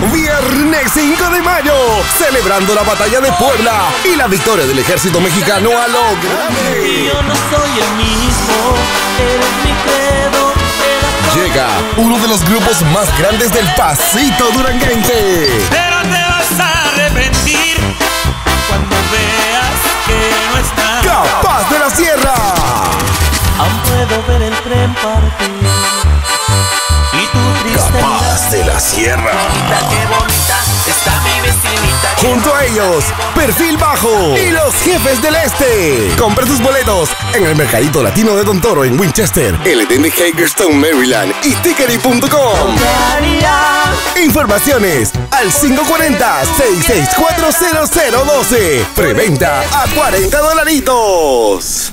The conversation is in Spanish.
Viernes 5 de mayo, celebrando la batalla de Puebla y la victoria del ejército mexicano a lo grande. Yo no soy el mismo, eres mi credo. Llega uno de los grupos más grandes del pasito duranguense. Pero te vas a arrepentir cuando veas que no está. Capaz de la Sierra. Aún puedo ver el tren partir. Capaz de la Sierra. Junto a ellos, Perfil Bajo y los Jefes del Este. Compra tus boletos en el Mercadito Latino de Don Toro en Winchester, de Hagerstown, Maryland y Tickery.com. Informaciones al 540-6640012. Preventa a 40 dolaritos.